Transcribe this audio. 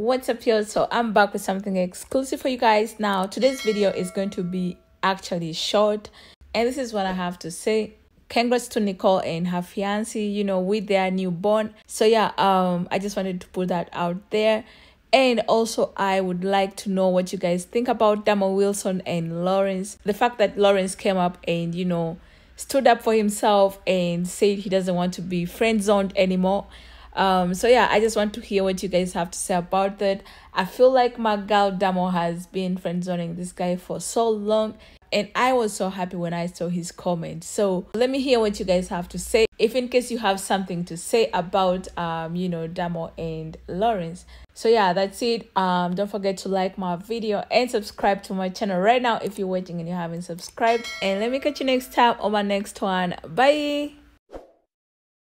what's up y'all so i'm back with something exclusive for you guys. Now today's video is going to be actually short. And this is what i have to say. Congrats to nicole and her fiance you know with their newborn. So yeah um i just wanted to put that out there. And also i would like to know what you guys think about domo wilson and lawrence. The fact that lawrence came up and you know stood up for himself and said he doesn't want to be friend zoned anymore um so yeah i just want to hear what you guys have to say about that i feel like my gal domo has been friend zoning this guy for so long and i was so happy when i saw his comment so let me hear what you guys have to say. If in case you have something to say about um you know domo and lawrence. So yeah that's it. Um don't forget to like my video and subscribe to my channel right now if you're watching and you haven't subscribed. And let me catch you next time on my next one. Bye